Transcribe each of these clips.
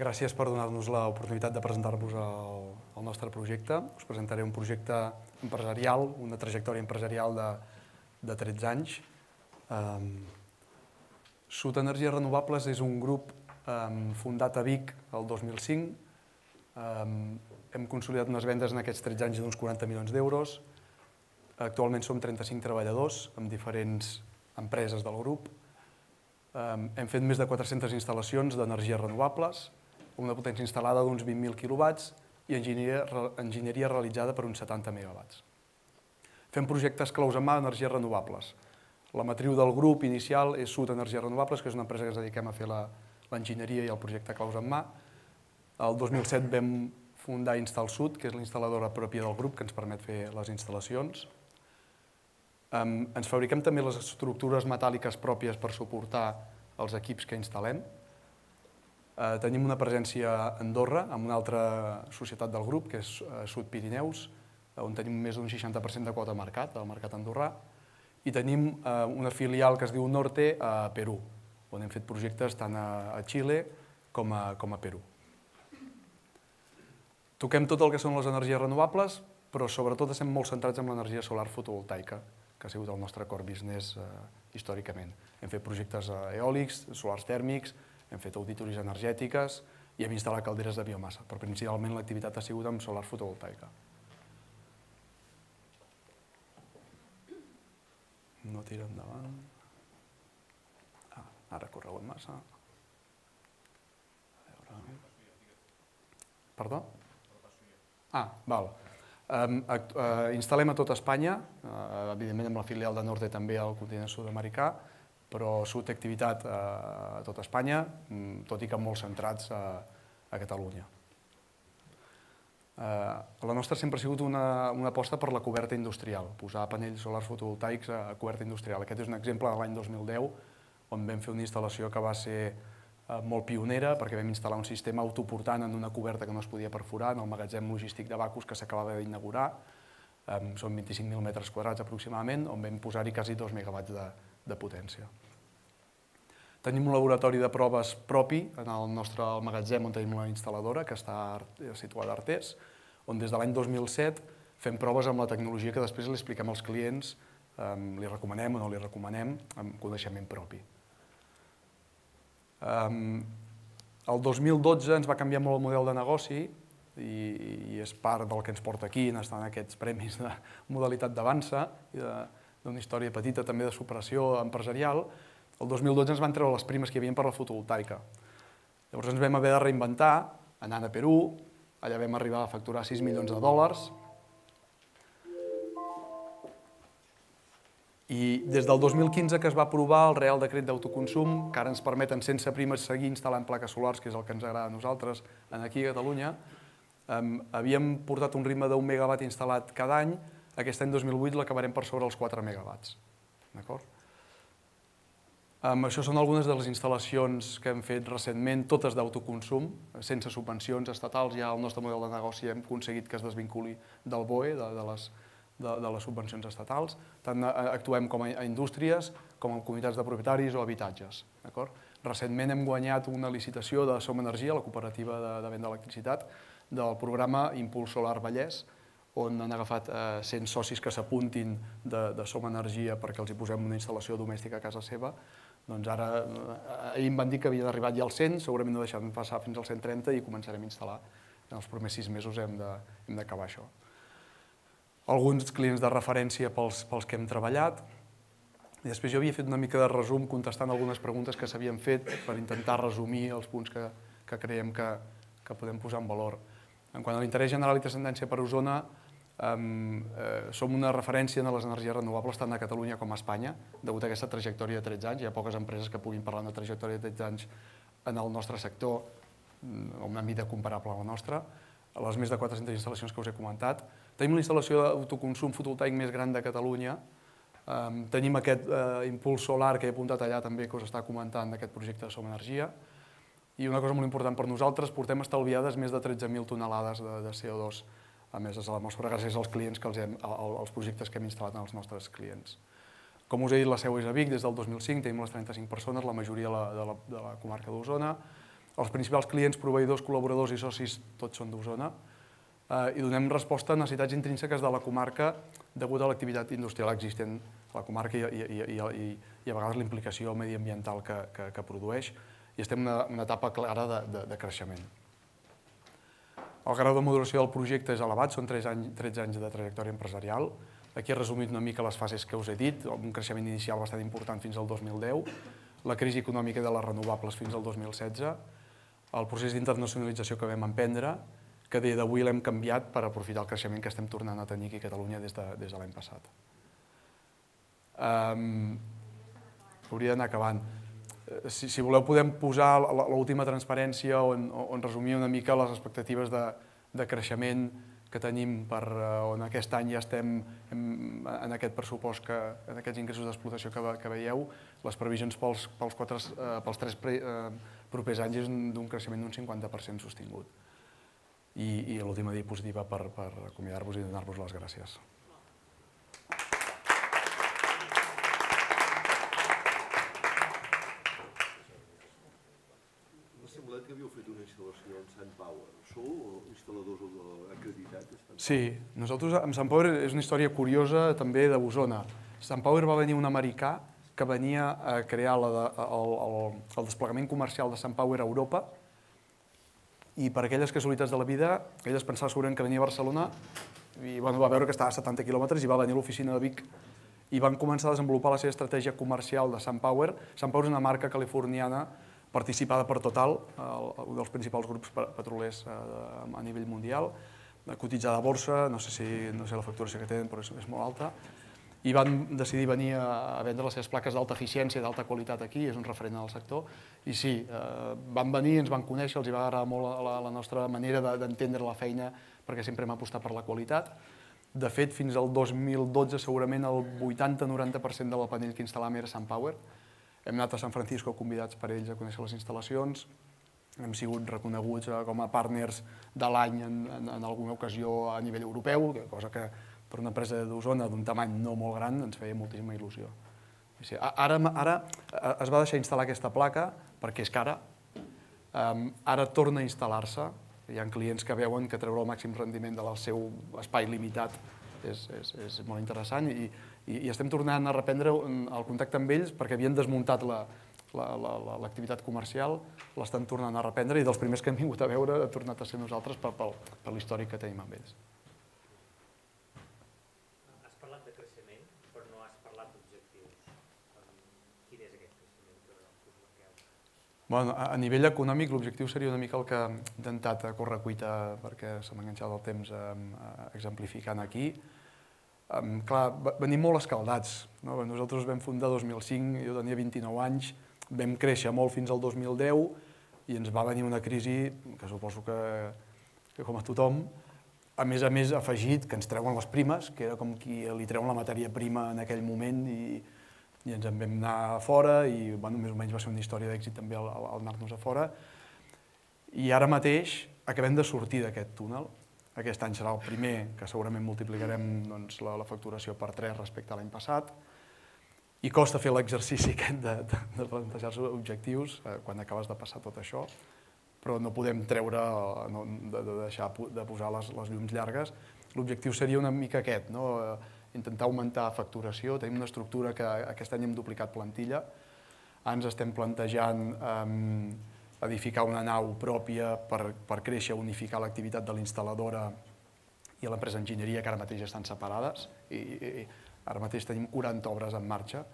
Gràcies per donar-nos l'oportunitat de presentar-vos el, el nostre projecte. Us presentaré un projecte empresarial, una trajectòria empresarial de, de 13 anys. Um, Sud Energies Renovables és un grup um, fundat a Vic el 2005. Um, hem consolidat unes vendes en aquests 13 anys d'uns 40 milions d'euros. Actualment som 35 treballadors amb diferents empreses del grup. Um, hem fet més de 400 instal·lacions d'energies renovables, una potència instal·lada d'uns 20.000 quilowatts i enginyeria, enginyeria realitzada per uns 70 megawatts. Fem projectes claus en mà d'energies renovables. La matriu del grup inicial és Sud Energies Renovables, que és una empresa que ens dediquem a fer l'enginyeria i el projecte claus en mà. El 2007 vam fundar Instal Sud, que és la instal·ladora pròpia del grup que ens permet fer les instal·lacions. Um, ens fabriquem també les estructures metàl·liques pròpies per suportar els equips que instal·lem. Eh, tenim una presència a Andorra, amb una altra societat del grup, que és eh, Sud Pirineus, on tenim més d'un 60% de quota de mercat, del mercat andorrà, i tenim eh, una filial que es diu Norte a Perú, on hem fet projectes tant a, a Xile com a, com a Perú. Toquem tot el que són les energies renovables, però sobretot estem molt centrats en l'energia solar fotovoltaica, que ha sigut el nostre core business eh, històricament. Hem fet projectes eòlics, solars tèrmics, hem fet auditories energètiques i hem instal·lat calderes de biomassa, però principalment l'activitat ha sigut amb solar fotovoltaica. No tira endavant. Ah, ara ha corregut massa. A veure... Perdó? Ah, val. Um, uh, instal·lem a tot Espanya, uh, evidentment amb la filial de Norte també al continent sud-americà, però sud té activitat a, tot Espanya, mm, tot i que molt centrats a, a Catalunya. Eh, la nostra sempre ha sigut una, una aposta per la coberta industrial, posar panells solars fotovoltaics a, coberta industrial. Aquest és un exemple de l'any 2010, on vam fer una instal·lació que va ser eh, molt pionera, perquè vam instal·lar un sistema autoportant en una coberta que no es podia perforar, en el magatzem logístic de Bacus que s'acabava d'inaugurar, són 25.000 metres quadrats aproximadament, on vam posar-hi quasi 2 megawatts de, de potència. Tenim un laboratori de proves propi en el nostre magatzem on tenim una instal·ladora que està situada a Artés, on des de l'any 2007 fem proves amb la tecnologia que després li expliquem als clients, li recomanem o no li recomanem, amb coneixement propi. el 2012 ens va canviar molt el model de negoci i, i és part del que ens porta aquí, en estar en aquests premis de modalitat d'avança d'una història petita també de superació empresarial, el 2012 ens van treure les primes que hi havia per la fotovoltaica. Llavors ens vam haver de reinventar, anant a Perú, allà vam arribar a facturar 6 milions de dòlars, i des del 2015 que es va aprovar el Real Decret d'Autoconsum, que ara ens permeten sense primes seguir instal·lant plaques solars, que és el que ens agrada a nosaltres aquí a Catalunya, havíem portat un ritme d'un megawatt instal·lat cada any, aquest any 2008 l'acabarem per sobre els 4 megawatts. D'acord? Um, això són algunes de les instal·lacions que hem fet recentment, totes d'autoconsum, sense subvencions estatals. Ja el nostre model de negoci hem aconseguit que es desvinculi del BOE, de, de, les, de, de les subvencions estatals. Tant eh, actuem com a indústries, com a comunitats de propietaris o habitatges. Recentment hem guanyat una licitació de Som Energia, la cooperativa de, de venda d'electricitat, del programa Impuls Solar Vallès, on han agafat eh, 100 socis que s'apuntin de, de Som Energia perquè els hi posem una instal·lació domèstica a casa seva, doncs ara, eh, ahir em van dir que havia arribat ja al 100, segurament no deixarem passar fins al 130 i començarem a instal·lar. En els primers sis mesos hem d'acabar això. Alguns clients de referència pels, pels que hem treballat, i després jo havia fet una mica de resum contestant algunes preguntes que s'havien fet per intentar resumir els punts que, que creiem que, que podem posar en valor. En quant a l'interès general i transcendència per Osona, Eh, som una referència en les energies renovables tant a Catalunya com a Espanya, degut a aquesta trajectòria de 13 anys. Hi ha poques empreses que puguin parlar de trajectòria de 13 anys en el nostre sector, mm, a una mida comparable a la nostra, a les més de 400 instal·lacions que us he comentat. Tenim una instal·lació d'autoconsum fotovoltaic més gran de Catalunya, tenim aquest uh, impuls solar que he apuntat allà també que us està comentant d'aquest projecte de Som Energia, i una cosa molt important per nosaltres, portem estalviades més de 13.000 tonelades de, de CO2 a més és la mostra gràcies als clients que els hem, als projectes que hem instal·lat en els nostres clients. Com us he dit, la seu és a Vic des del 2005, tenim les 35 persones, la majoria de la, de la, de la comarca d'Osona. Els principals clients, proveïdors, col·laboradors i socis, tots són d'Osona, eh, i donem resposta a necessitats intrínseques de la comarca degut a l'activitat industrial existent a la comarca i, i, i, i, i a vegades la implicació mediambiental que, que, que produeix, i estem en una, una etapa clara de, de, de creixement. El grau de moderació del projecte és elevat, són 13 anys, 13 anys de trajectòria empresarial. Aquí he resumit una mica les fases que us he dit, un creixement inicial bastant important fins al 2010, la crisi econòmica de les renovables fins al 2016, el procés d'internacionalització que vam emprendre, que des d'avui l'hem canviat per aprofitar el creixement que estem tornant a tenir aquí a Catalunya des de, des de l'any passat. Um, hauria d'anar acabant. Eh, si, si voleu podem posar l'última transparència on, on resumir una mica les expectatives de, de creixement que tenim per on aquest any ja estem en, en aquest pressupost, que, en aquests ingressos d'explotació que, que veieu, les previsions pels, pels, quatre, eh, pels tres pre, eh, propers anys és d'un creixement d'un 50% sostingut. I, i l'última diapositiva per, per acomiadar-vos i donar-vos les gràcies. Sí, nosaltres amb Sant Power és una història curiosa també de Bosona. Sant Power va venir un americà que venia a crear la de, el, el, el desplegament comercial de Sant Power a Europa i per aquelles casualitats de la vida, ell es pensava segurament que venia a Barcelona i bueno, va veure que estava a 70 quilòmetres i va venir a l'oficina de Vic i van començar a desenvolupar la seva estratègia comercial de Sant Power. Sant Power és una marca californiana participada per Total, un dels principals grups petrolers eh, a nivell mundial, cotitzada a borsa, no sé, si, no sé la facturació que tenen, però és, és molt alta, i van decidir venir a, a vendre les seves plaques d'alta eficiència d'alta qualitat aquí, és un referent al sector, i sí, eh, van venir, ens van conèixer, els hi va agradar molt la, la nostra manera d'entendre la feina, perquè sempre hem apostat per la qualitat. De fet, fins al 2012 segurament el 80-90% de la panell que instal·làvem era SunPower. Hem anat a San Francisco convidats per ells a conèixer les instal·lacions, hem sigut reconeguts eh, com a partners de l'any en, en, en alguna ocasió a nivell europeu, cosa que per una empresa d'Osona d'un tamany no molt gran ens feia moltíssima il·lusió. Sí, ara, ara eh, es va deixar instal·lar aquesta placa perquè és cara, um, ara torna a instal·lar-se, hi ha clients que veuen que treure el màxim rendiment del seu espai limitat és, és, és molt interessant i, i, i estem tornant a reprendre el contacte amb ells perquè havien desmuntat la, l'activitat la, la, comercial l'estan tornant a reprendre i dels primers que hem vingut a veure ha tornat a ser nosaltres per, per, per l'històric que tenim amb ells. Has parlat de creixement, però no has parlat d'objectius. Quin és aquest creixement que us marqueu? Bueno, a, a nivell econòmic l'objectiu seria una mica el que he intentat a córrer cuita perquè se m'ha enganxat el temps exemplificant aquí. Um, clar, venim molt escaldats. No? Nosaltres vam fundar 2005, jo tenia 29 anys, vam créixer molt fins al 2010 i ens va venir una crisi que suposo que, que com a tothom, a més a més afegit que ens treuen les primes, que era com qui li treuen la matèria prima en aquell moment i, i ens en vam anar fora i bueno, més o menys va ser una història d'èxit també al, al anar-nos a fora. I ara mateix acabem de sortir d'aquest túnel. Aquest any serà el primer que segurament multiplicarem doncs, la, la facturació per 3 respecte a l'any passat i costa fer l'exercici aquest de, de, de plantejar-se objectius eh, quan acabes de passar tot això, però no podem treure, no, de, de deixar de posar les, les llums llargues. L'objectiu seria una mica aquest, no? Eh, intentar augmentar facturació, tenim una estructura que aquest any hem duplicat plantilla, ens estem plantejant eh, edificar una nau pròpia per, per créixer, unificar l'activitat de l'instal·ladora i l'empresa enginyeria, que ara mateix estan separades, i, i Ara mateix tenim 40 obres en marxa,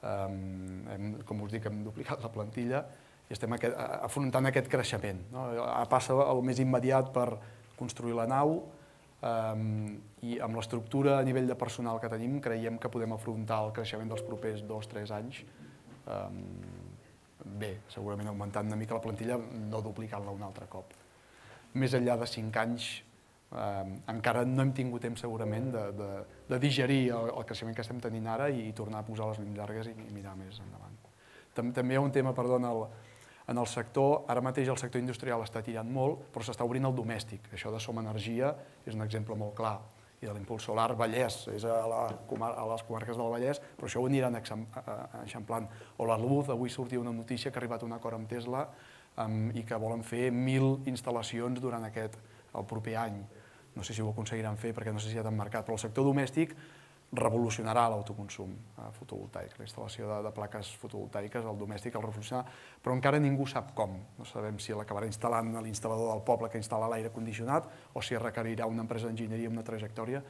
hem, com us dic, hem duplicat la plantilla i estem aquest, afrontant aquest creixement. No? Passa el més immediat per construir la nau um, i amb l'estructura a nivell de personal que tenim creiem que podem afrontar el creixement dels propers dos o tres anys um, bé, segurament augmentant una mica la plantilla, no duplicant-la un altre cop. Més enllà de cinc anys encara no hem tingut temps segurament de, de, de digerir el, el creixement que estem tenint ara i, i tornar a posar les llums llargues i, i mirar més endavant. Tam, també hi ha un tema, perdó, en el, en el sector, ara mateix el sector industrial està tirant molt, però s'està obrint el domèstic. Això de Som Energia és un exemple molt clar i de l'impuls solar Vallès, és a, la, a les comarques del Vallès, però això ho aniran eixamplant. O la Luz, avui sortia una notícia que ha arribat un acord amb Tesla um, i que volen fer 1.000 instal·lacions durant aquest, el proper any. No sé si ho aconseguiran fer perquè no sé si ja t'han marcat, però el sector domèstic revolucionarà l'autoconsum eh, fotovoltaic, la instal·lació de, de plaques fotovoltaiques, el domèstic el revolucionarà, però encara ningú sap com. No sabem si l'acabarà instal·lant l'instal·lador del poble que instal·la l'aire condicionat o si requerirà una empresa d'enginyeria amb una trajectòria.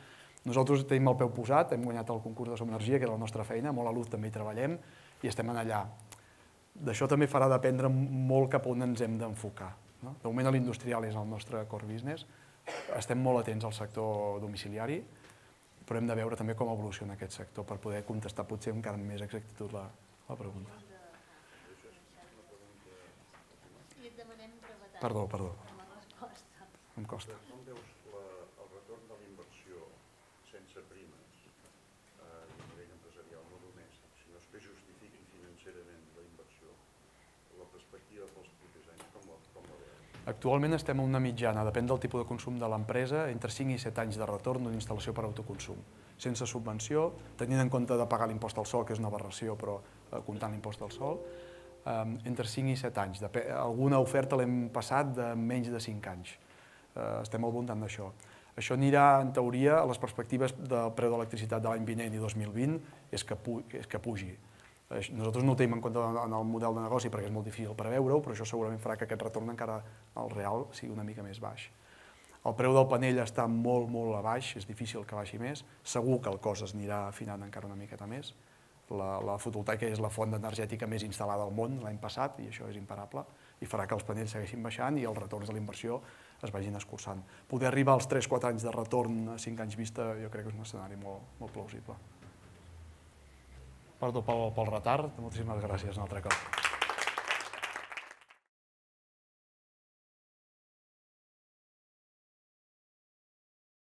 Nosaltres tenim el peu posat, hem guanyat el concurs de Som Energia, que és la nostra feina, molt a l'UT també hi treballem i estem en allà. D'això també farà dependre molt cap on ens hem d'enfocar. No? De moment l'industrial és el nostre core business, estem molt atents al sector domiciliari, però hem de veure també com evoluciona aquest sector per poder contestar potser encara amb més exactitud la, la pregunta. I et demanem brevetat Perdó, perdó, em costa. Com veus la, el retorn de la inversió sense primes eh, a nivell empresarial, no domèstic, sinó que justifiquin financerament la inversió, la perspectiva pels propers anys, com la, com la veus? Actualment estem a una mitjana, depèn del tipus de consum de l'empresa, entre 5 i 7 anys de retorn d'una instal·lació per autoconsum, sense subvenció, tenint en compte de pagar l'impost al sol, que és una aberració, però eh, comptant l'impost al sol, eh, entre 5 i 7 anys. Alguna oferta l'hem passat de menys de 5 anys. Eh, estem al voltant d'això. Això anirà, en teoria, a les perspectives del preu d'electricitat de l'any vinent i 2020 és que, és que pugi. Nosaltres no ho tenim en compte en el model de negoci perquè és molt difícil preveure-ho, però això segurament farà que aquest retorn encara al real sigui una mica més baix. El preu del panell està molt, molt a baix, és difícil que baixi més. Segur que el cost es anirà afinant encara una miqueta més. La, la fotovoltaica és la font energètica més instal·lada al món l'any passat, i això és imparable, i farà que els panells segueixin baixant i els retorns de la inversió es vagin escurçant. Poder arribar als 3-4 anys de retorn a 5 anys vista jo crec que és un escenari molt, molt plausible. Perdó pel, pel retard, moltíssimes gràcies un altre cop.